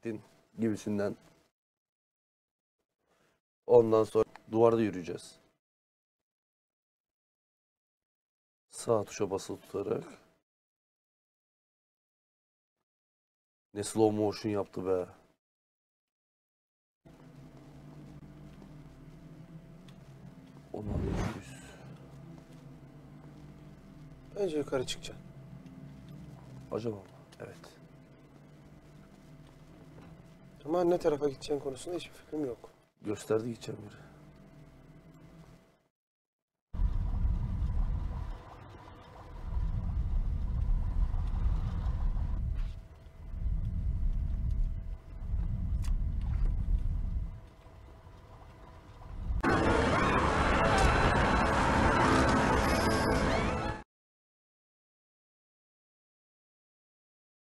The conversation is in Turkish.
gittin gibisinden. Ondan sonra duvarda yürüyeceğiz. Sağ tuşa basılı tutarak. Ne slow motion yaptı be. Onu alıyoruz. Bence yukarı çıkacaksın. Acaba mı? Evet. Ama ne tarafa gideceğin konusunda hiçbir fikrim yok. Gösterdi gideceğim yere.